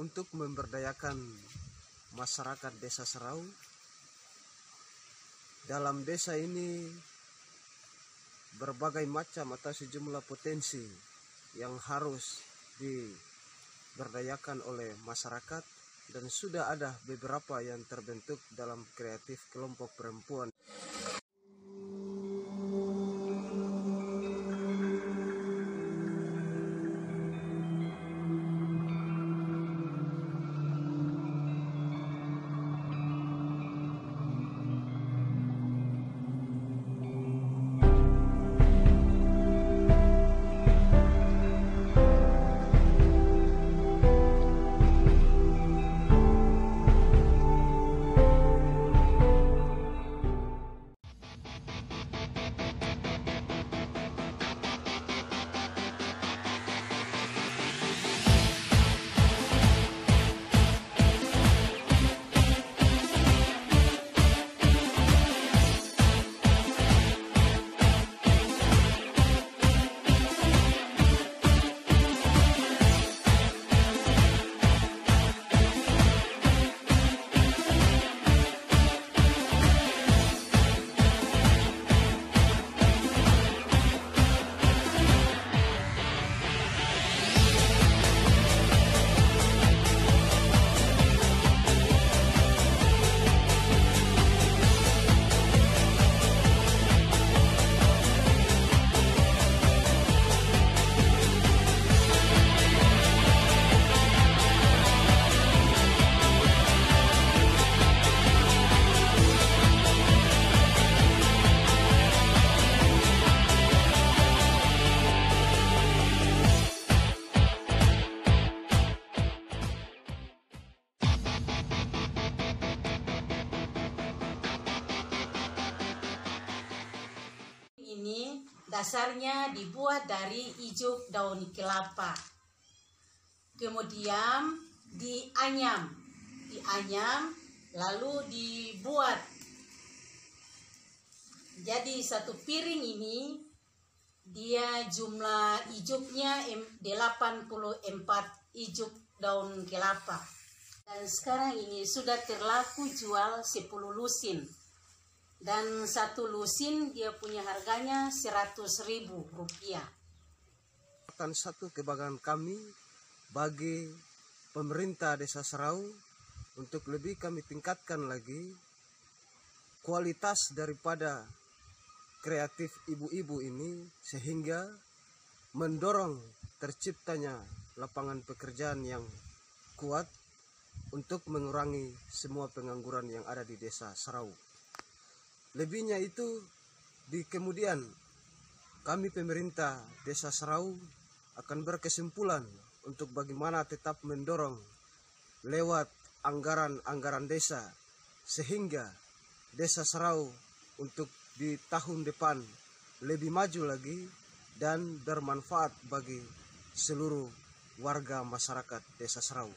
untuk memberdayakan masyarakat desa Serau. Dalam desa ini berbagai macam atau sejumlah potensi yang harus diberdayakan oleh masyarakat dan sudah ada beberapa yang terbentuk dalam kreatif kelompok perempuan. Dasarnya dibuat dari ijuk daun kelapa. Kemudian dianyam, dianyam lalu dibuat. Jadi satu piring ini dia jumlah ijuknya em- 84 ijuk daun kelapa. Dan sekarang ini sudah terlaku jual 10 lusin dan satu lusin dia punya harganya 100 ribu rupiah. merupakan satu kebanggaan kami bagi pemerintah Desa Serau untuk lebih kami tingkatkan lagi kualitas daripada kreatif ibu-ibu ini sehingga mendorong terciptanya lapangan pekerjaan yang kuat untuk mengurangi semua pengangguran yang ada di Desa Serau. Lebihnya itu di kemudian kami pemerintah Desa Serau akan berkesimpulan untuk bagaimana tetap mendorong lewat anggaran-anggaran desa sehingga Desa Serau untuk di tahun depan lebih maju lagi dan bermanfaat bagi seluruh warga masyarakat Desa Serau.